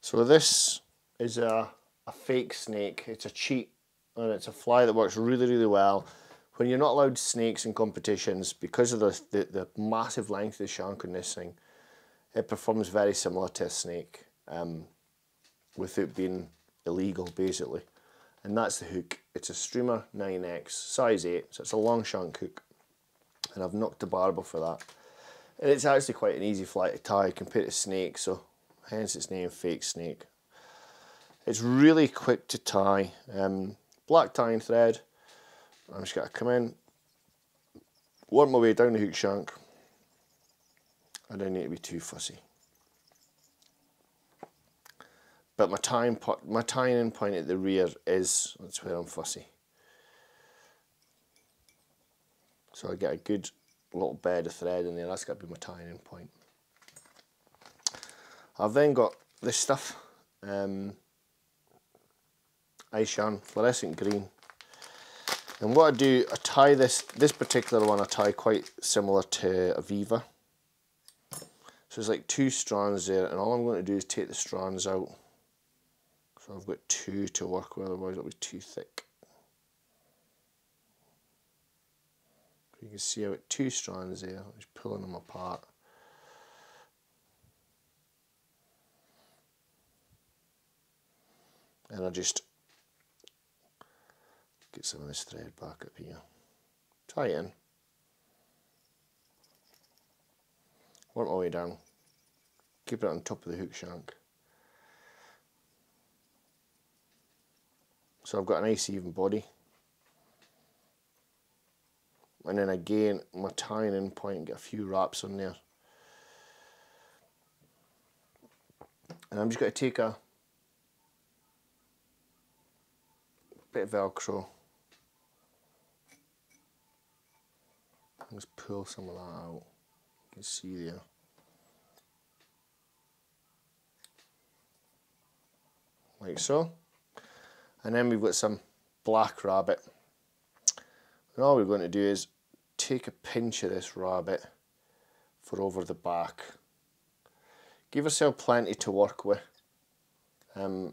So this is a, a fake snake. It's a cheat and it's a fly that works really, really well. When you're not allowed snakes in competitions, because of the, the, the massive length of the shank on this thing, it performs very similar to a snake um, without being illegal, basically. And that's the hook. It's a Streamer 9X, size 8, so it's a long shank hook. And I've knocked the barber for that. And it's actually quite an easy fly to tie compared to snake, so hence its name, fake snake. It's really quick to tie. Um, black tying thread. I'm just going to come in, work my way down the hook shank. I don't need to be too fussy. But my tying, my tying in point at the rear is, that's where I'm fussy. So I get a good little bed of thread in there, that's got to be my tying in point. I've then got this stuff, um, Aishan fluorescent green. And what I do, I tie this, this particular one I tie quite similar to Aviva. So it's like two strands there and all I'm going to do is take the strands out. So I've got two to work with, otherwise it'll be too thick. You can see I've got two strands there, I'm just pulling them apart. And I just get some of this thread back up here. Tie in. Work my way down. Keep it on top of the hook shank. So I've got a nice even body. And then again, my tying in point, get a few wraps on there. And I'm just going to take a bit of Velcro Just pull some of that out. You can see there. Like so. And then we've got some black rabbit. And all we're going to do is take a pinch of this rabbit for over the back. Give yourself plenty to work with. Um,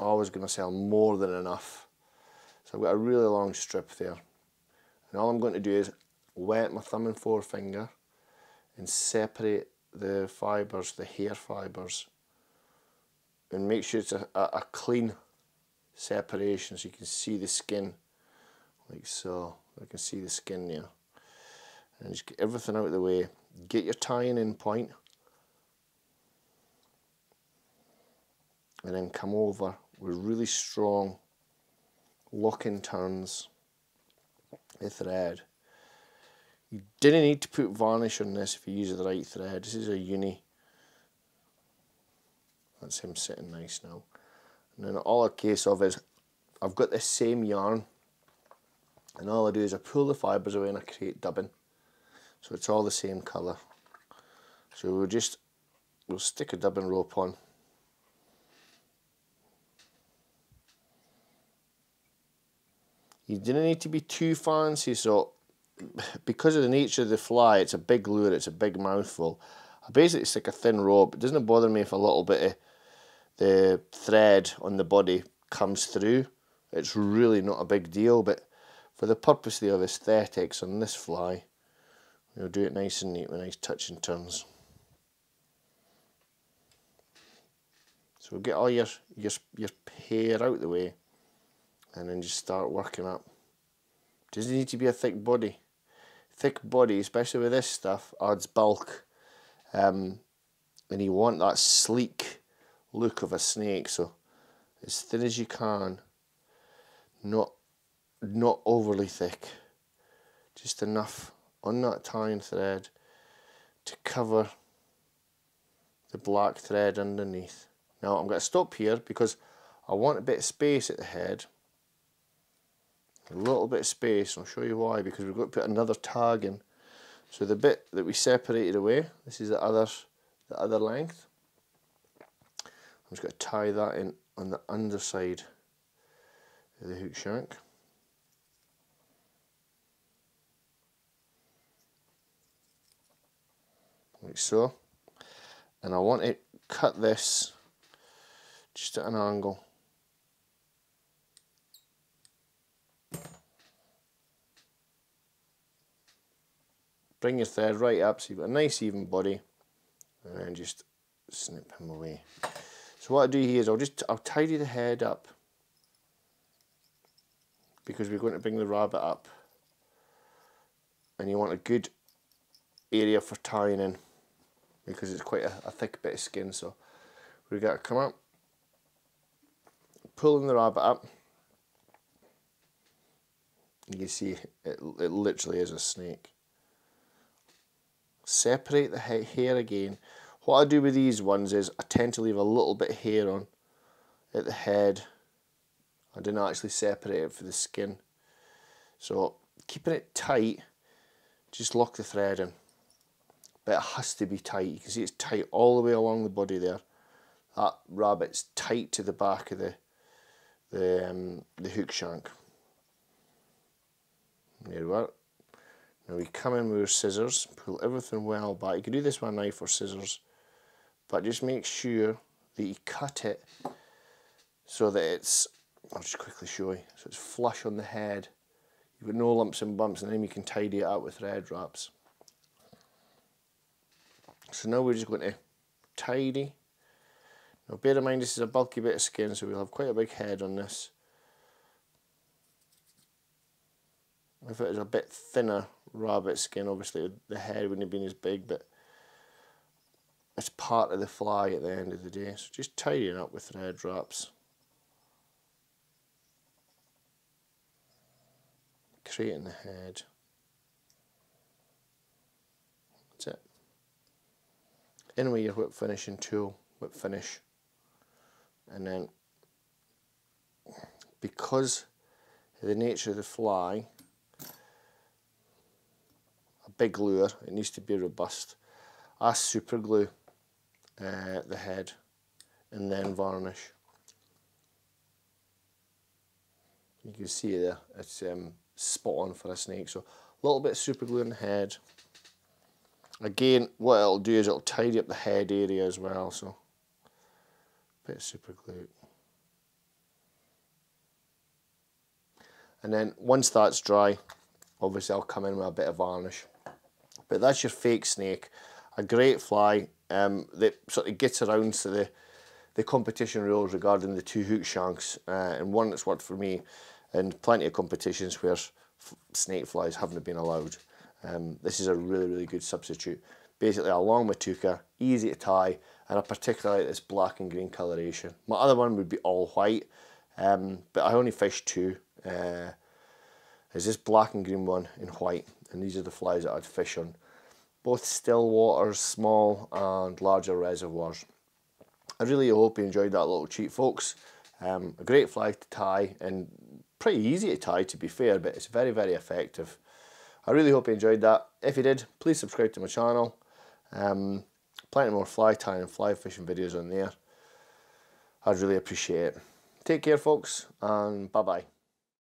always going to sell more than enough. So I've got a really long strip there. And all I'm going to do is wet my thumb and forefinger and separate the fibres, the hair fibres and make sure it's a, a, a clean separation so you can see the skin like so. I can see the skin there. And just get everything out of the way. Get your tying in point. And then come over with really strong locking turns the thread you didn't need to put varnish on this if you use the right thread. This is a uni. That's him sitting nice now. And then all a case of is I've got the same yarn and all I do is I pull the fibres away and I create dubbing. So it's all the same colour. So we'll just we'll stick a dubbing rope on. You didn't need to be too fancy, so because of the nature of the fly, it's a big lure, it's a big mouthful. I basically stick a thin rope. It doesn't bother me if a little bit of the thread on the body comes through. It's really not a big deal, but for the purpose of aesthetics on this fly, we'll do it nice and neat with nice touching turns. So get all your, your, your hair out the way and then just start working up. Doesn't need to be a thick body thick body, especially with this stuff, adds bulk. Um, and you want that sleek look of a snake, so as thin as you can, not not overly thick, just enough on that tying thread to cover the black thread underneath. Now I'm going to stop here because I want a bit of space at the head a little bit of space. I'll show you why because we've got to put another tag in. So the bit that we separated away, this is the other, the other length. I'm just going to tie that in on the underside of the hook shank. Like so. And I want to cut this just at an angle. Bring your thread right up so you've got a nice even body and then just snip him away. So what I do here is I'll just I'll tidy the head up because we're going to bring the rabbit up and you want a good area for tying in because it's quite a, a thick bit of skin. So we've got to come up pulling the rabbit up. You can see it, it literally is a snake separate the hair again. What I do with these ones is I tend to leave a little bit of hair on at the head. I didn't actually separate it for the skin. So keeping it tight just lock the thread in. But it has to be tight. You can see it's tight all the way along the body there. That rabbit's tight to the back of the the um, the hook shank. There we are now we come in with scissors pull everything well back you can do this with a knife or scissors but just make sure that you cut it so that it's I'll just quickly show you so it's flush on the head You've got no lumps and bumps and then you can tidy it up with thread wraps. So now we're just going to tidy. Now bear in mind this is a bulky bit of skin so we'll have quite a big head on this. If it was a bit thinner rabbit skin obviously the head wouldn't have been as big but it's part of the fly at the end of the day. So just tidying up with thread wraps. creating the head. That's it. Anyway, your whip finishing tool, whip finish. And then, because the nature of the fly, big lure, it needs to be robust. I super glue uh, the head and then varnish. You can see there, it's um, spot on for a snake. So a little bit of super glue on the head. Again, what it'll do is it'll tidy up the head area as well. So a bit of super glue. And then once that's dry, obviously I'll come in with a bit of varnish. But that's your fake snake. A great fly um, that sort of gets around to the, the competition rules regarding the two hook shanks. Uh, and one that's worked for me and plenty of competitions where snake flies haven't been allowed. Um, this is a really, really good substitute. Basically a long Matuka, easy to tie, and I particularly like this black and green coloration. My other one would be all white, um, but I only fished two. Uh, is this black and green one in white, and these are the flies that I'd fish on. Both still waters, small and larger reservoirs. I really hope you enjoyed that little cheat, folks. Um, a great fly to tie and pretty easy to tie to be fair, but it's very, very effective. I really hope you enjoyed that. If you did, please subscribe to my channel. Um, plenty more fly tying and fly fishing videos on there. I'd really appreciate it. Take care, folks, and bye-bye.